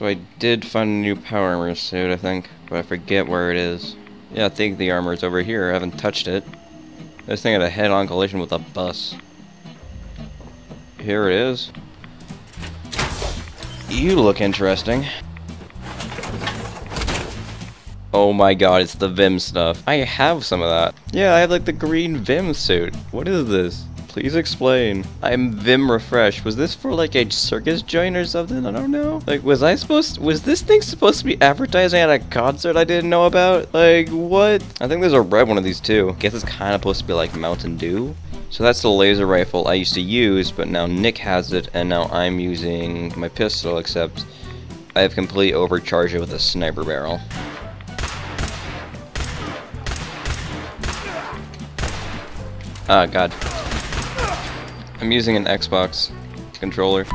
So I did find a new power armor suit, I think, but I forget where it is. Yeah, I think the armor is over here. I haven't touched it. This thing had a head-on collision with a bus. Here it is. You look interesting. Oh my god, it's the Vim stuff. I have some of that. Yeah, I have like the green Vim suit. What is this? Please explain. I'm Vim Refresh. Was this for like a circus joint or something? I don't know. Like, was I supposed was this thing supposed to be advertising at a concert I didn't know about? Like, what? I think there's a red one of these too. Guess it's kind of supposed to be like Mountain Dew. So that's the laser rifle I used to use, but now Nick has it, and now I'm using my pistol, except I have completely overcharged it with a sniper barrel. Ah, god. I'm using an Xbox controller.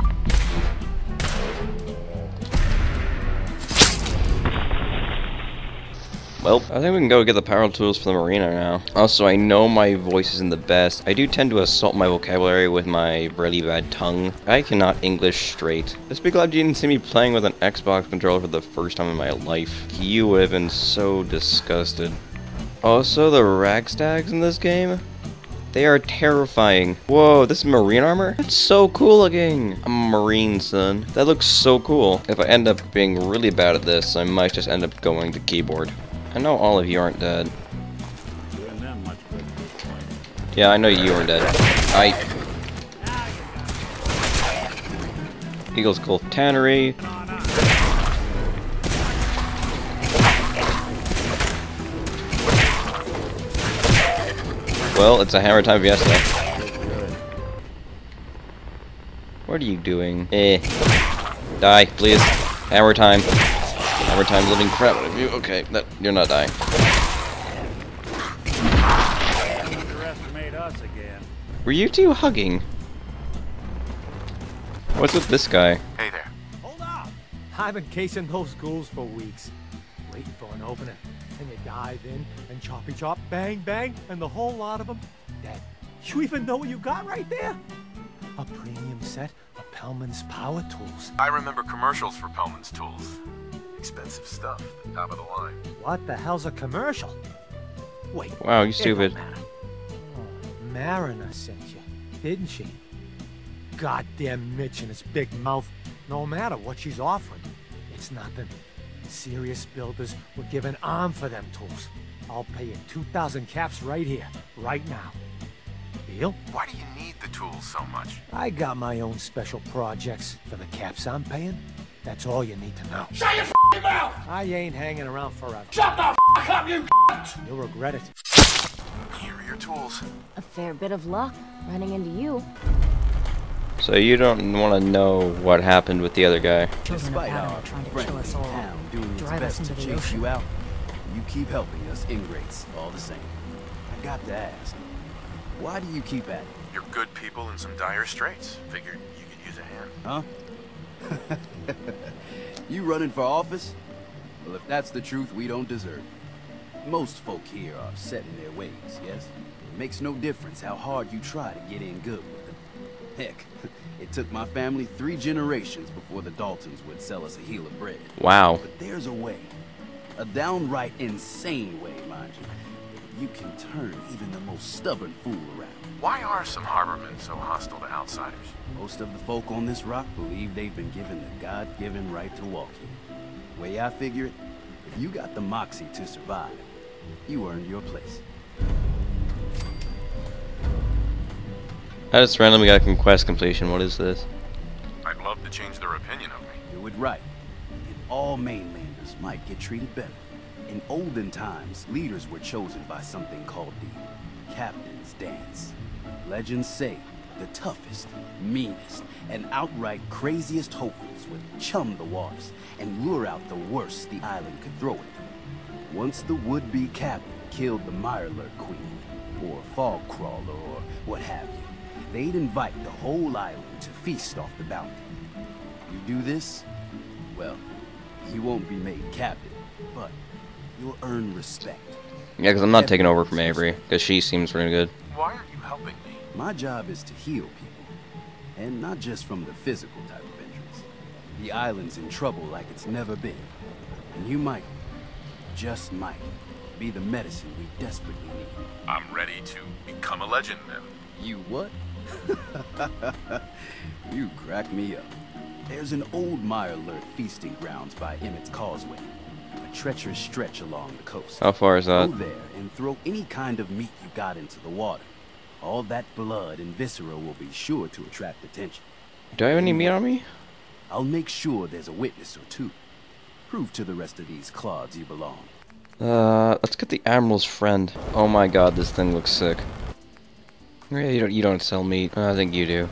Well, I think we can go get the power tools for the marina now. Also, I know my voice isn't the best. I do tend to assault my vocabulary with my really bad tongue. I cannot English straight. Just be glad you didn't see me playing with an Xbox controller for the first time in my life. You would have been so disgusted. Also, the ragstags in this game? They are terrifying. Whoa, this is marine armor? It's so cool looking. I'm a marine, son. That looks so cool. If I end up being really bad at this, I might just end up going to keyboard. I know all of you aren't dead. Yeah, I know you aren't dead. I... Eagles Gulf Tannery. Well, it's a hammer time fiesta. What are you doing? Eh. Die, please. Hammer time. Hammer time living crap out of you. Okay, that you're not dying. Were you two hugging? What's with this guy? Hey there. Hold up! I've been casing those ghouls for weeks, waiting for an opening. And you dive in and choppy chop, bang bang, and the whole lot of them dead. You even know what you got right there? A premium set of Pellman's power tools. I remember commercials for Pellman's tools. Expensive stuff, top of the line. What the hell's a commercial? Wait. Wow, you it don't stupid. matter. Oh, Mariner sent you, didn't she? Goddamn Mitch and his big mouth. No matter what she's offering, it's nothing. Serious builders would give an arm for them tools. I'll pay you 2,000 caps right here, right now. Deal? Why do you need the tools so much? I got my own special projects for the caps I'm paying. That's all you need to know. Shut your f***ing mouth! I ain't hanging around forever. Shut the f*** up, you cunt! You'll regret it. Here are your tools. A fair bit of luck running into you. So you don't want to know what happened with the other guy. Despite our trying to friendly kill us all. Town doing its Drive best to chase ocean. you out, you keep helping us ingrates all the same. I got to ask, why do you keep at it, You're good people in some dire straits. Figured you could use a hand. huh? you running for office? Well, if that's the truth, we don't deserve it. Most folk here are set in their ways, yes? It makes no difference how hard you try to get in good with them. Heck, it took my family three generations before the Daltons would sell us a heel of bread. Wow. But there's a way. A downright insane way, mind you. You can turn even the most stubborn fool around. Why are some harbormen so hostile to outsiders? Most of the folk on this rock believe they've been given the God-given right to walk here. Way I figure it, if you got the moxie to survive, you earned your place. I just randomly got a conquest completion. What is this? I'd love to change their opinion of me. Do it right, and all mainlanders might get treated better. In olden times, leaders were chosen by something called the Captain's Dance. Legends say the toughest, meanest, and outright craziest hopefuls would chum the waters and lure out the worst the island could throw at them. Once the would-be captain killed the Mirelurk Queen, or Fog Crawler, or what have you, they'd invite the whole island to feast off the bounty. You do this, well, you won't be made captain, but you'll earn respect. Yeah, because I'm not taking over from Avery, because she seems pretty good. Why are you helping me? My job is to heal people, and not just from the physical type of injuries. The island's in trouble like it's never been. And you might, just might, be the medicine we desperately need. I'm ready to become a legend then. You what? you crack me up. There's an old Mirelurk feasting grounds by Emmett's Causeway. A treacherous stretch along the coast. How far is that? Go there and throw any kind of meat you got into the water. All that blood and viscera will be sure to attract attention. Do I have any meat on me? I'll make sure there's a witness or two. Prove to the rest of these clods you belong. Uh, let's get the Admiral's friend. Oh my god, this thing looks sick. Yeah, you don't, you don't sell meat. I think you do.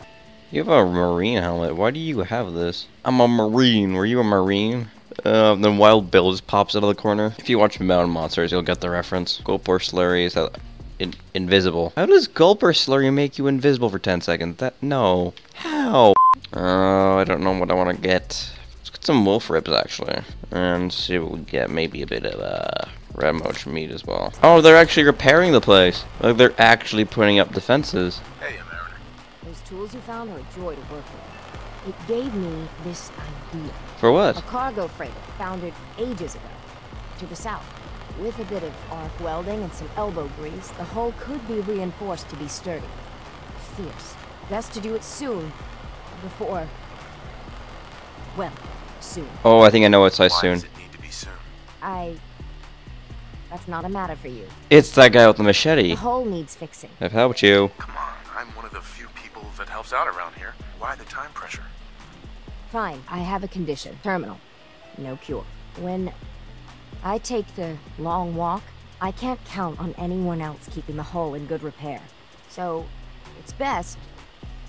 You have a marine helmet. Why do you have this? I'm a marine. Were you a marine? Uh, then Wild Bill just pops out of the corner. If you watch Mountain Monsters, you'll get the reference. Gulper Slurry is that in invisible. How does Gulper Slurry make you invisible for 10 seconds? That no. How? Oh, I don't know what I want to get. Let's get some wolf ribs actually, and see what we get. Maybe a bit of uh, red mocha meat as well. Oh, they're actually repairing the place. Like they're actually putting up defenses. Hey, Mariner. Those tools you found are a joy to work with. It gave me this idea. For what? A cargo freighter founded ages ago, to the south. With a bit of arc welding and some elbow grease, the hull could be reinforced to be sturdy. Fierce. Best to do it soon, before... Well, soon. Oh, I think I know what size Why soon. does it need to be soon? I... That's not a matter for you. It's that guy with the machete. The machete. hull needs fixing. I've helped you. Come on, I'm one of the few people that helps out around here. Why the time pressure? Fine, I have a condition. Terminal. No cure. When I take the long walk, I can't count on anyone else keeping the hull in good repair. So, it's best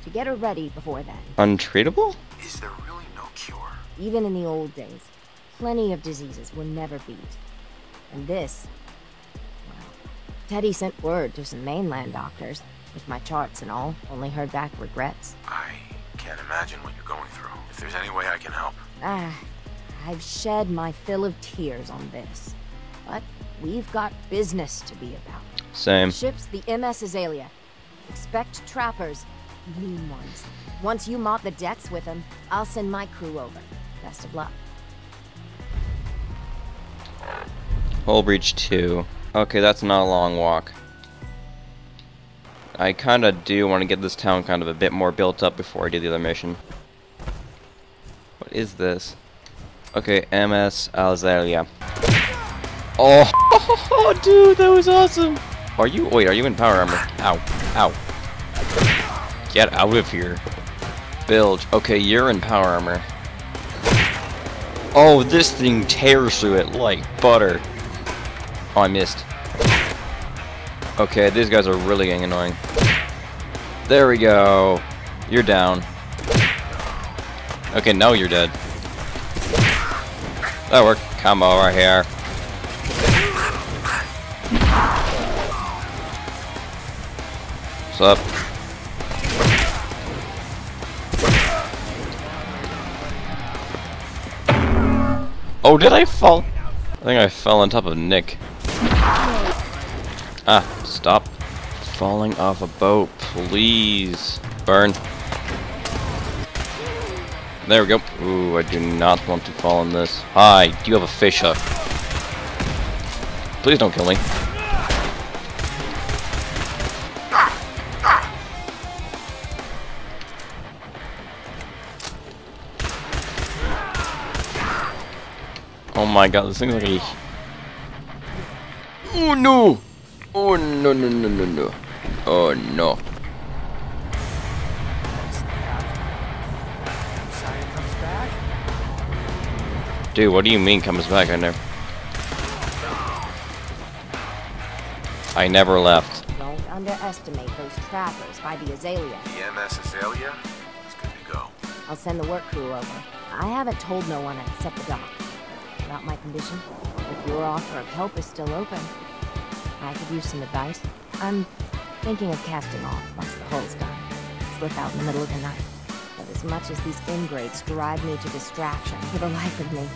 to get her ready before then. Untreatable? Is there really no cure? Even in the old days, plenty of diseases were never beat. And this, well, Teddy sent word to some mainland doctors, with my charts and all, only heard back regrets. I can't imagine what you're going through. If there's any way I can help. Ah, I've shed my fill of tears on this. But we've got business to be about. Same. Ship's the MS Azalea. Expect trappers, mean ones. Once you mop the decks with them, I'll send my crew over. Best of luck. Hull breach 2. Okay, that's not a long walk. I kind of do want to get this town kind of a bit more built up before I do the other mission. What is this? Okay, MS Azalea. Oh, dude, that was awesome. Are you? Wait, are you in power armor? Ow, ow. Get out of here. Bilge. Okay, you're in power armor. Oh, this thing tears through it like butter. Oh, I missed. Okay, these guys are really getting annoying. There we go. You're down. Okay, now you're dead. That worked. Come over here. What's up? Oh, did I fall? I think I fell on top of Nick. Ah, stop falling off a boat, please. Burn. There we go. Ooh, I do not want to fall in this. Hi, do you have a fish hook? Please don't kill me. Oh my god, this thing's like a... Oh no! Oh no no no no no. Oh no. Messiah comes back. Dude, what do you mean comes back? I never... I never left. Don't underestimate those trappers by the Azalea. The MS Azalea is good to go. I'll send the work crew over. I haven't told no one except the doc. About my condition, if your offer of help is still open, I could use some advice. I'm thinking of casting off once the hull's done. Slip out in the middle of the night. But as much as these ingrates drive me to distraction for the life of me,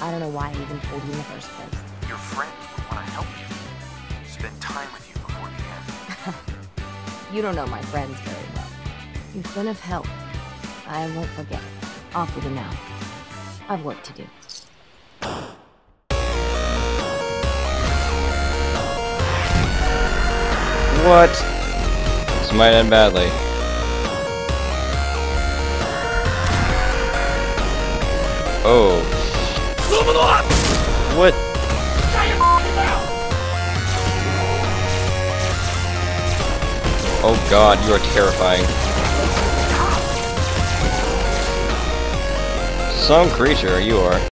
I don't know why I even told you in the first place. Your friends would want to help you. Spend time with you before the end. You don't know my friends very well. You've been of help. I won't forget. Off with you now. I've work to do. What? This might end badly. Oh. What? Oh god, you are terrifying. Some creature, you are.